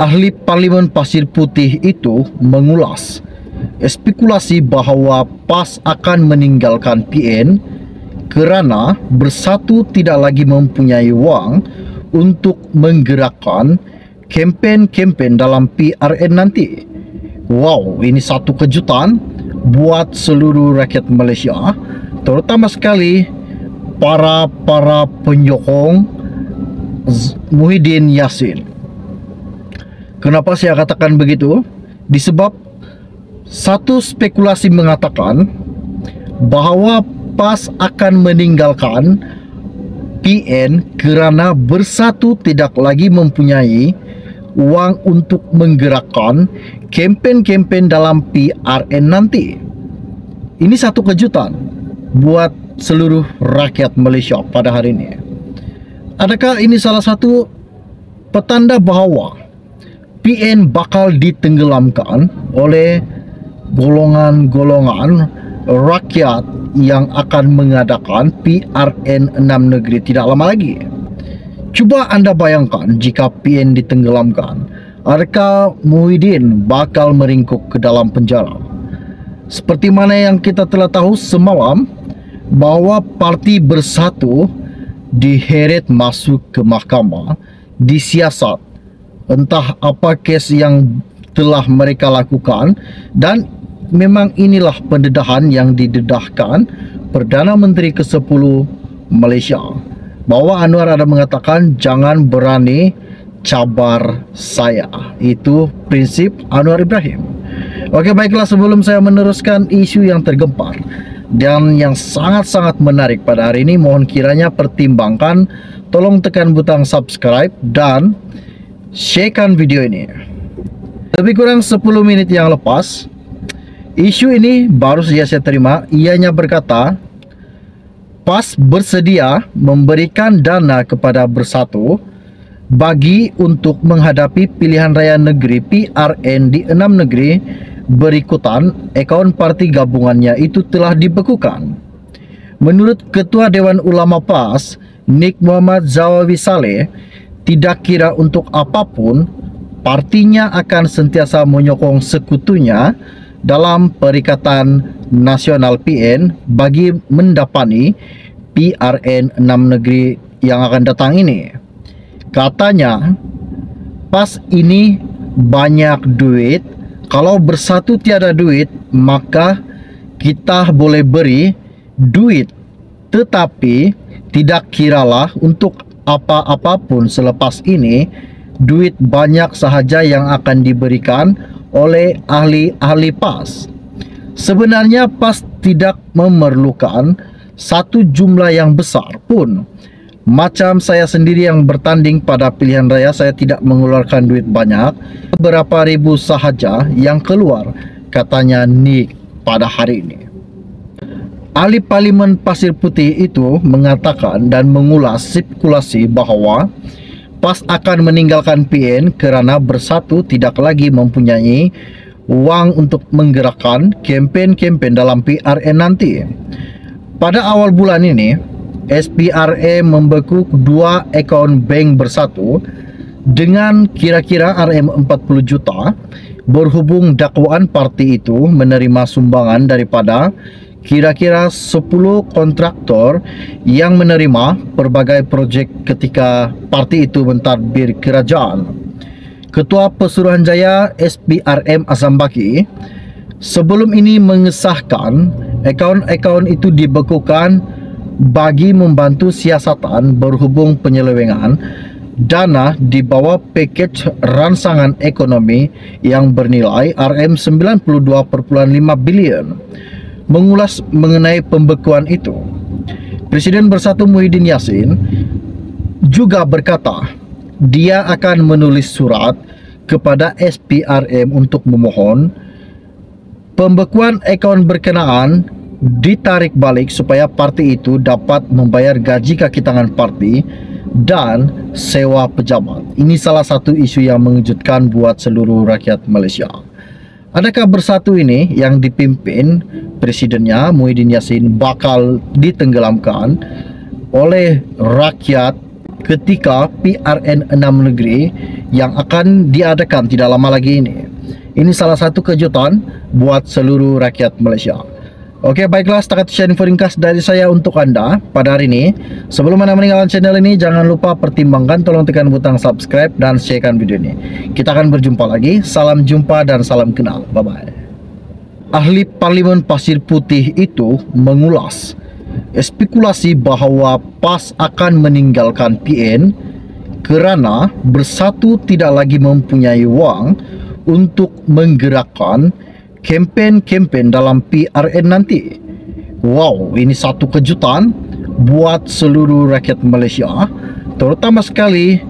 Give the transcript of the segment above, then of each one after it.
ahli Parlimen Pasir Putih itu mengulas spekulasi bahawa PAS akan meninggalkan PN kerana bersatu tidak lagi mempunyai wang untuk menggerakkan kempen-kempen dalam PRN nanti. Wow, ini satu kejutan buat seluruh rakyat Malaysia, terutama sekali para para penyokong Muhyiddin Yassin. Kenapa saya katakan begitu? Disebab satu spekulasi mengatakan bahawa PAS akan meninggalkan PN kerana bersatu tidak lagi mempunyai wang untuk menggerakkan kempen-kempen dalam PRN nanti. Ini satu kejutan buat seluruh rakyat Malaysia pada hari ini. Adakah ini salah satu petanda bahawa PN bakal ditenggelamkan oleh golongan-golongan rakyat yang akan mengadakan PRN 6 negeri tidak lama lagi. Cuba anda bayangkan jika PN ditenggelamkan, adakah Muhyiddin bakal meringkuk ke dalam penjara? Seperti mana yang kita telah tahu semalam bahawa parti bersatu diheret masuk ke mahkamah disiasat entah apa kes yang telah mereka lakukan dan memang inilah pendedahan yang didedahkan Perdana Menteri ke-10 Malaysia. Bahawa Anwar ada mengatakan jangan berani cabar saya. Itu prinsip Anwar Ibrahim. Okey baiklah sebelum saya meneruskan isu yang tergempar dan yang sangat-sangat menarik pada hari ini mohon kiranya pertimbangkan tolong tekan butang subscribe dan sharekan video ini. Lebih kurang 10 minit yang lepas, isu ini baru saja saya terima. Ianya berkata, PAS bersedia memberikan dana kepada Bersatu bagi untuk menghadapi pilihan raya negeri PRN di enam negeri berikutan akaun parti gabungannya itu telah dibekukan. Menurut Ketua Dewan Ulama PAS, Nik Muhammad Zawawi Saleh, tidak kira untuk apapun, partinya akan sentiasa menyokong sekutunya dalam Perikatan Nasional PN bagi mendapani PRN 6 negeri yang akan datang ini. Katanya, pas ini banyak duit, kalau bersatu tiada duit, maka kita boleh beri duit. Tetapi tidak kiralah untuk apa-apapun selepas ini duit banyak sahaja yang akan diberikan oleh ahli-ahli PAS. Sebenarnya PAS tidak memerlukan satu jumlah yang besar pun. Macam saya sendiri yang bertanding pada pilihan raya, saya tidak mengeluarkan duit banyak. Beberapa ribu sahaja yang keluar, katanya Nick pada hari ini. Ahli Parlimen Pasir Putih itu mengatakan dan mengulas spekulasi bahawa PAS akan meninggalkan PN kerana bersatu tidak lagi mempunyai wang untuk menggerakkan kempen-kempen dalam PRN nanti. Pada awal bulan ini, SPRA membekuk dua akaun bank bersatu dengan kira-kira RM40 juta berhubung dakwaan parti itu menerima sumbangan daripada kira-kira 10 kontraktor yang menerima pelbagai projek ketika parti itu mentadbir kerajaan. Ketua Pesuruhanjaya SPRM Azam Baki sebelum ini mengesahkan akaun-akaun itu dibekukan bagi membantu siasatan berhubung penyelewengan dana di bawah pakej ransangan ekonomi yang bernilai RM92.5 bilion mengulas mengenai pembekuan itu. Presiden Bersatu Muhyiddin Yassin juga berkata dia akan menulis surat kepada SPRM untuk memohon pembekuan akaun berkenaan ditarik balik supaya parti itu dapat membayar gaji kaki tangan parti dan sewa pejabat. Ini salah satu isu yang mengejutkan buat seluruh rakyat Malaysia. Adakah bersatu ini yang dipimpin presidennya Muhyiddin Yassin bakal ditenggelamkan oleh rakyat ketika PRN 6 negeri yang akan diadakan tidak lama lagi ini. Ini salah satu kejutan buat seluruh rakyat Malaysia. Okey, baiklah setakat share info ringkas dari saya untuk anda pada hari ini. Sebelum anda meninggalkan channel ini, jangan lupa pertimbangkan tolong tekan butang subscribe dan sharekan video ini. Kita akan berjumpa lagi. Salam jumpa dan salam kenal. Bye-bye. Ahli Parlimen Pasir Putih itu mengulas spekulasi bahawa PAS akan meninggalkan PN kerana bersatu tidak lagi mempunyai wang untuk menggerakkan kempen-kempen dalam PRN nanti. Wow, ini satu kejutan buat seluruh rakyat Malaysia, terutama sekali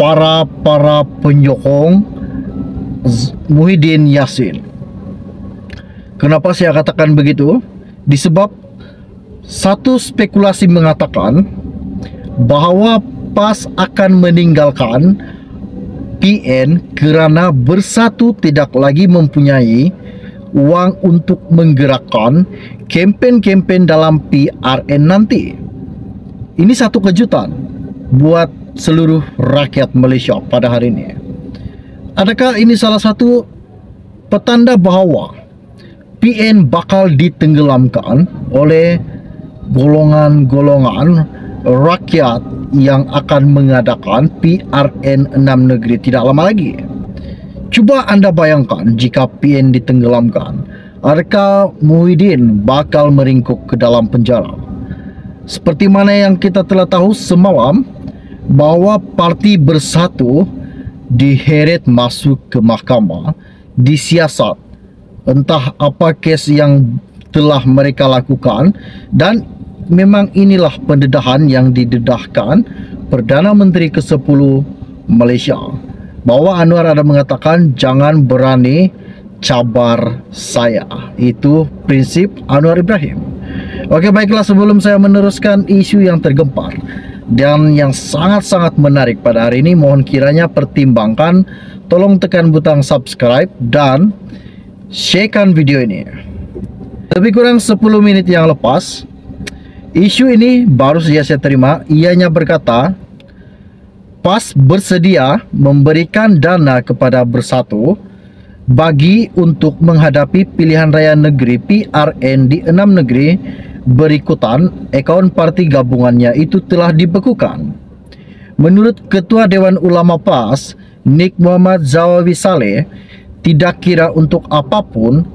para para penyokong Muhyiddin Yassin. Kenapa saya katakan begitu? Disebab satu spekulasi mengatakan bahawa PAS akan meninggalkan PN kerana bersatu tidak lagi mempunyai wang untuk menggerakkan kempen-kempen dalam PRN nanti. Ini satu kejutan buat seluruh rakyat Malaysia pada hari ini. Adakah ini salah satu petanda bahawa PN bakal ditenggelamkan oleh golongan-golongan rakyat yang akan mengadakan PRN 6 negeri tidak lama lagi? Cuba anda bayangkan jika PN ditenggelamkan, adakah Muhyiddin bakal meringkuk ke dalam penjara? Seperti mana yang kita telah tahu semalam, bahawa parti bersatu diheret masuk ke mahkamah, disiasat, entah apa kes yang telah mereka lakukan dan memang inilah pendedahan yang didedahkan Perdana Menteri ke-10 Malaysia bahawa Anwar ada mengatakan jangan berani cabar saya. Itu prinsip Anwar Ibrahim. Okey baiklah sebelum saya meneruskan isu yang tergempar dan yang sangat-sangat menarik pada hari ini mohon kiranya pertimbangkan tolong tekan butang subscribe dan sharekan video ini. Lebih kurang 10 minit yang lepas isu ini baru saja saya terima ianya berkata PAS bersedia memberikan dana kepada Bersatu bagi untuk menghadapi pilihan raya negeri PRN di enam negeri berikutan akaun parti gabungannya itu telah dibekukan. Menurut Ketua Dewan Ulama PAS, Nik Muhammad Zawawi Saleh, tidak kira untuk apapun,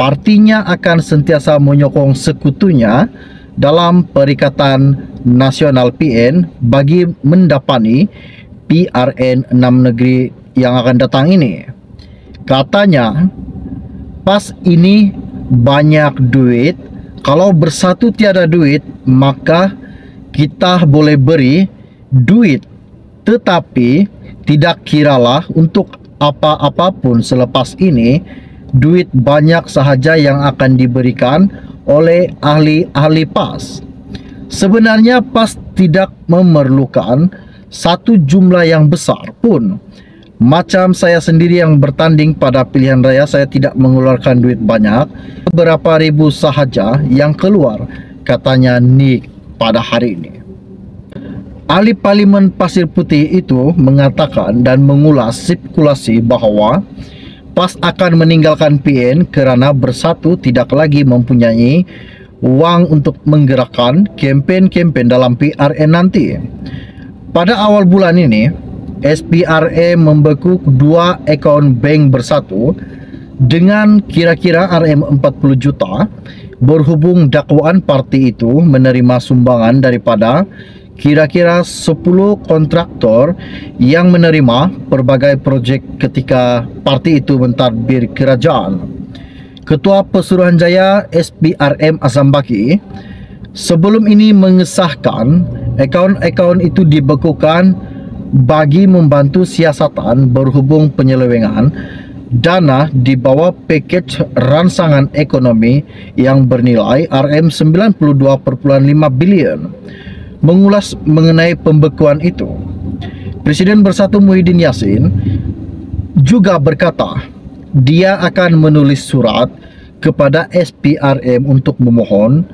partinya akan sentiasa menyokong sekutunya dalam Perikatan Nasional PN bagi mendapati PRN 6 negeri yang akan datang ini. Katanya, pas ini banyak duit, kalau bersatu tiada duit, maka kita boleh beri duit. Tetapi tidak kiralah untuk apa-apapun selepas ini, duit banyak sahaja yang akan diberikan oleh ahli-ahli PAS. Sebenarnya PAS tidak memerlukan satu jumlah yang besar pun. Macam saya sendiri yang bertanding pada pilihan raya, saya tidak mengeluarkan duit banyak. Beberapa ribu sahaja yang keluar, katanya Nick pada hari ini. Ahli Parlimen Pasir Putih itu mengatakan dan mengulas sirkulasi bahawa PAS akan meninggalkan PN kerana bersatu tidak lagi mempunyai wang untuk menggerakkan kempen-kempen dalam PRN nanti. Pada awal bulan ini, SPRA membekuk dua akaun bank bersatu dengan kira-kira RM 40 juta berhubung dakwaan parti itu menerima sumbangan daripada kira-kira 10 kontraktor yang menerima pelbagai projek ketika parti itu mentadbir kerajaan. Ketua Pesuruhanjaya SPRM Azambaki sebelum ini mengesahkan akaun-akaun itu dibekukan bagi membantu siasatan berhubung penyelewengan dana di bawah pakej ransangan ekonomi yang bernilai RM92.5 bilion mengulas mengenai pembekuan itu. Presiden Bersatu Muhyiddin Yassin juga berkata dia akan menulis surat kepada SPRM untuk memohon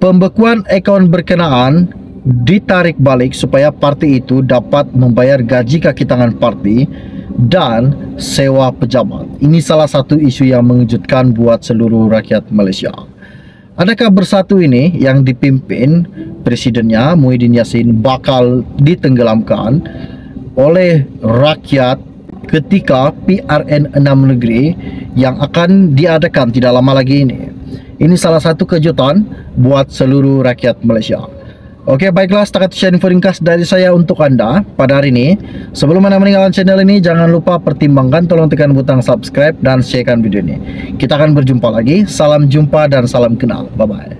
pembekuan akaun berkenaan ditarik balik supaya parti itu dapat membayar gaji kaki tangan parti dan sewa pejabat. Ini salah satu isu yang mengejutkan buat seluruh rakyat Malaysia. Adakah bersatu ini yang dipimpin presidennya Muhyiddin Yassin bakal ditenggelamkan oleh rakyat ketika PRN 6 negeri yang akan diadakan tidak lama lagi ini. Ini salah satu kejutan buat seluruh rakyat Malaysia. Okey, baiklah setakat share info ringkas dari saya untuk anda pada hari ini. Sebelum anda meninggalkan channel ini, jangan lupa pertimbangkan tolong tekan butang subscribe dan sharekan video ini. Kita akan berjumpa lagi. Salam jumpa dan salam kenal. Bye-bye.